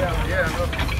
Yeah, yeah.